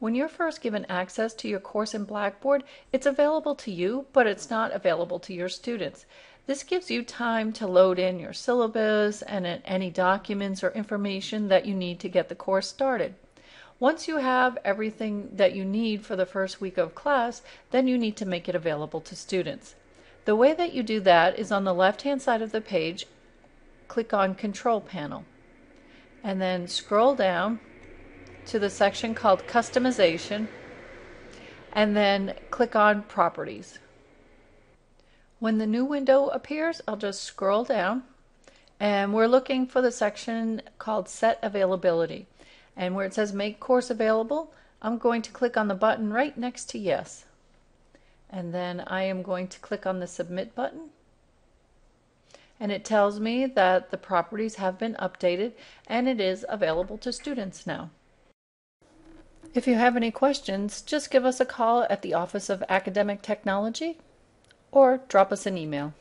When you're first given access to your course in Blackboard, it's available to you, but it's not available to your students. This gives you time to load in your syllabus and any documents or information that you need to get the course started. Once you have everything that you need for the first week of class, then you need to make it available to students. The way that you do that is on the left hand side of the page, click on Control Panel, and then scroll down to the section called Customization and then click on Properties. When the new window appears, I'll just scroll down and we're looking for the section called Set Availability. And where it says Make Course Available, I'm going to click on the button right next to Yes. And then I am going to click on the Submit button. And it tells me that the properties have been updated and it is available to students now. If you have any questions, just give us a call at the Office of Academic Technology or drop us an email.